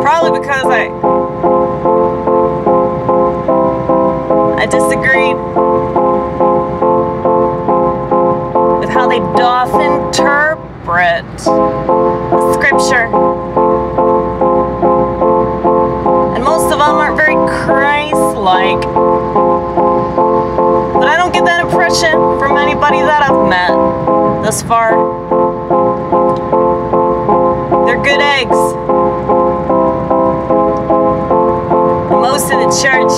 Probably because I I disagreed with how they doth interpret scripture. Met thus far. They're good eggs. Most of the church,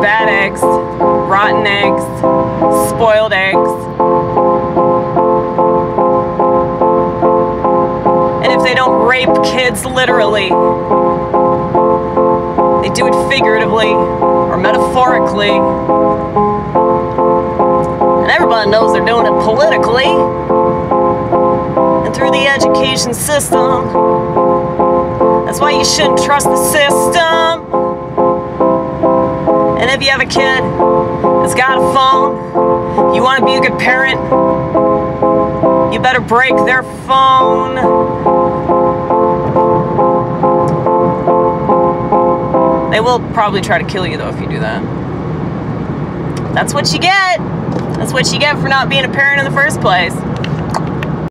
bad eggs, rotten eggs, spoiled eggs. And if they don't rape kids literally, they do it figuratively or metaphorically. And everybody knows they're doing it politically and through the education system. That's why you shouldn't trust the system. And if you have a kid that's got a phone, you want to be a good parent, you better break their phone. They will probably try to kill you though if you do that. That's what you get. That's what you get for not being a parent in the first place.